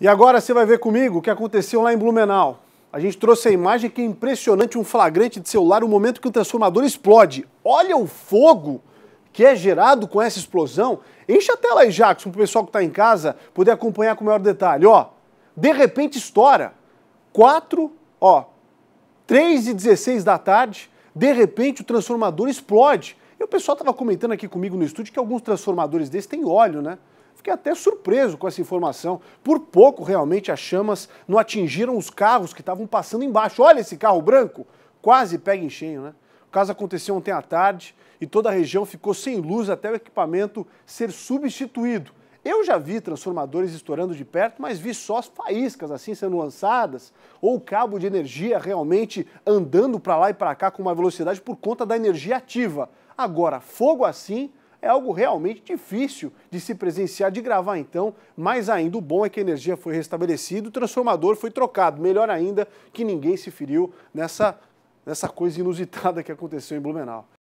E agora você vai ver comigo o que aconteceu lá em Blumenau. A gente trouxe a imagem que é impressionante, um flagrante de celular, o momento que o transformador explode. Olha o fogo que é gerado com essa explosão. Enche a tela aí, Jackson, para o pessoal que está em casa poder acompanhar com maior detalhe. Ó, de repente estoura. 4, ó, 3 e 16 da tarde, de repente o transformador explode. E o pessoal estava comentando aqui comigo no estúdio que alguns transformadores desses têm óleo, né? Fiquei até surpreso com essa informação. Por pouco, realmente, as chamas não atingiram os carros que estavam passando embaixo. Olha esse carro branco, quase pega em cheio, né? O caso aconteceu ontem à tarde e toda a região ficou sem luz até o equipamento ser substituído. Eu já vi transformadores estourando de perto, mas vi só as faíscas assim sendo lançadas, ou o cabo de energia realmente andando para lá e para cá com uma velocidade por conta da energia ativa. Agora, fogo assim é algo realmente difícil de se presenciar, de gravar então, mas ainda o bom é que a energia foi restabelecida, o transformador foi trocado. Melhor ainda que ninguém se feriu nessa, nessa coisa inusitada que aconteceu em Blumenau.